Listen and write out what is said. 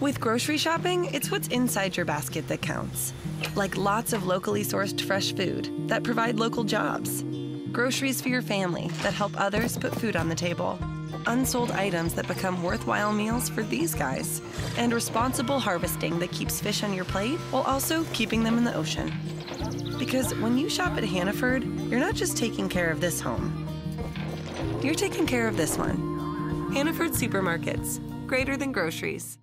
With grocery shopping, it's what's inside your basket that counts. Like lots of locally sourced fresh food that provide local jobs, groceries for your family that help others put food on the table, unsold items that become worthwhile meals for these guys, and responsible harvesting that keeps fish on your plate while also keeping them in the ocean. Because when you shop at Hannaford, you're not just taking care of this home, you're taking care of this one. Hannaford Supermarkets, greater than groceries.